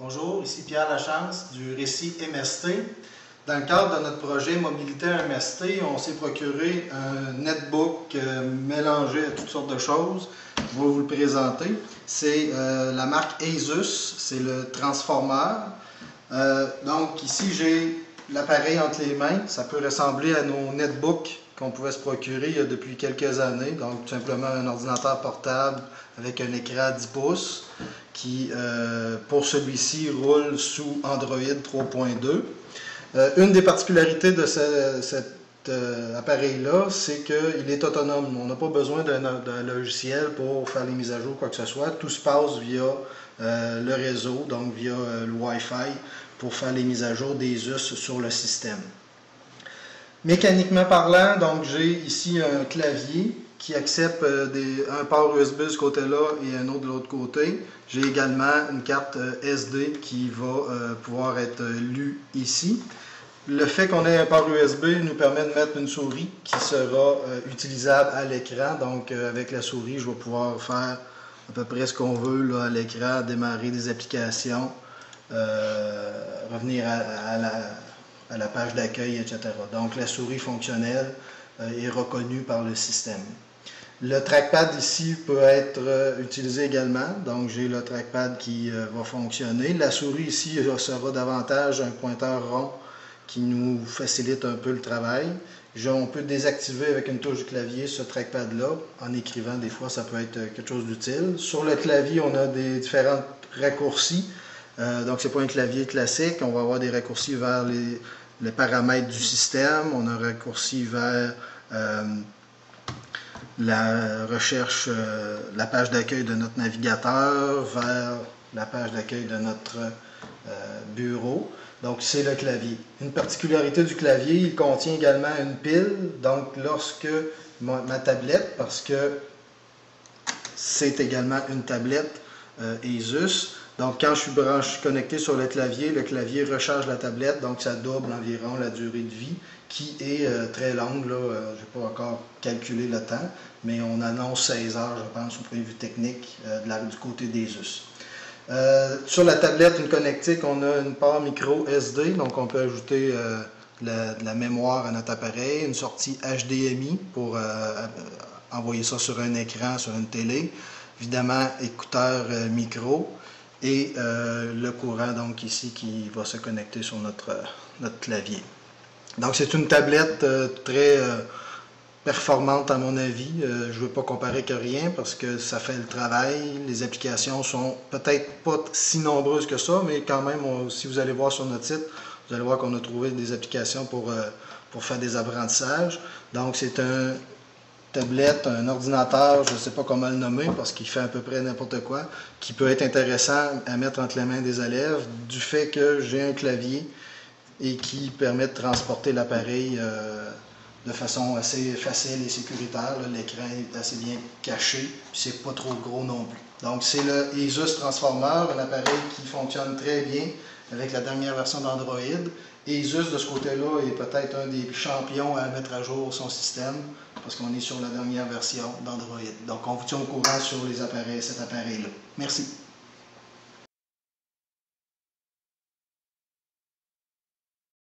Bonjour, ici Pierre Lachance du Récit MST. Dans le cadre de notre projet Mobilité MST, on s'est procuré un netbook euh, mélangé à toutes sortes de choses. Je vais vous le présenter. C'est euh, la marque Asus, c'est le transformeur. Euh, donc ici j'ai l'appareil entre les mains. Ça peut ressembler à nos netbooks qu'on pouvait se procurer depuis quelques années. Donc, tout simplement un ordinateur portable avec un écran 10 pouces qui, euh, pour celui-ci, roule sous Android 3.2. Euh, une des particularités de cet euh, appareil-là, c'est qu'il est autonome. On n'a pas besoin d'un logiciel pour faire les mises à jour, quoi que ce soit. Tout se passe via le réseau, donc via le Wi-Fi, pour faire les mises à jour des us sur le système. Mécaniquement parlant, donc j'ai ici un clavier qui accepte euh, des, un port USB de ce côté-là et un autre de l'autre côté. J'ai également une carte euh, SD qui va euh, pouvoir être lue ici. Le fait qu'on ait un port USB nous permet de mettre une souris qui sera utilisable à l'écran. Donc avec la souris, je vais pouvoir faire à peu près ce qu'on veut à l'écran, démarrer des applications, revenir à la à la page d'accueil, etc. Donc la souris fonctionnelle euh, est reconnue par le système. Le trackpad ici peut être euh, utilisé également, donc j'ai le trackpad qui euh, va fonctionner. La souris ici sera davantage un pointeur rond qui nous facilite un peu le travail. On peut désactiver avec une touche de clavier ce trackpad-là. En écrivant, des fois, ça peut être quelque chose d'utile. Sur le clavier, on a des différents raccourcis. Euh, donc, ce n'est pas un clavier classique. On va avoir des raccourcis vers les, paramètres du système. On a un raccourci vers euh, la recherche, euh, la page d'accueil de notre navigateur, vers la page d'accueil de notre bureau. Donc, c'est le clavier. Une particularité du clavier, il contient également une pile. Donc, lorsque ma, tablette, parce que c'est également une tablette Asus, donc, quand je suis, branché, connecté sur le clavier, le clavier recharge la tablette, donc ça double environ la durée de vie, qui est euh, très longue. Euh, je n'ai pas encore calculé le temps, mais on annonce 16 heures, je pense, au point de vue technique euh, du côté des us. sur la tablette, une connectique, on a une part micro SD, donc on peut ajouter de la mémoire à notre appareil, une sortie HDMI pour envoyer ça sur un écran, sur une télé. Évidemment, écouteur micro et euh, le courant donc ici qui va se connecter sur notre, notre clavier. Donc c'est une tablette euh, très euh, performante à mon avis. je ne veux pas comparer que rien parce que ça fait le travail. Les applications sont peut-être pas si nombreuses que ça, mais quand même, si vous allez voir sur notre site, vous allez voir qu'on a trouvé des applications pour, pour faire des apprentissages. Donc c'est un, tablette, un ordinateur, je ne sais pas comment le nommer parce qu'il fait à peu près n'importe quoi, qui peut être intéressant à mettre entre les mains des élèves du fait que j'ai un clavier et qui permet de transporter l'appareil euh, de façon assez facile et sécuritaire. L'écran est assez bien caché, puis c'est pas trop gros non plus. Donc c'est le Asus Transformer, un appareil qui fonctionne très bien avec la dernière version d'Android. Asus de ce côté-là est peut-être un des champions à mettre à jour son système parce qu'on est sur la dernière version d'Android. Donc on vous tient au courant sur les appareils, cet appareil-là. Merci.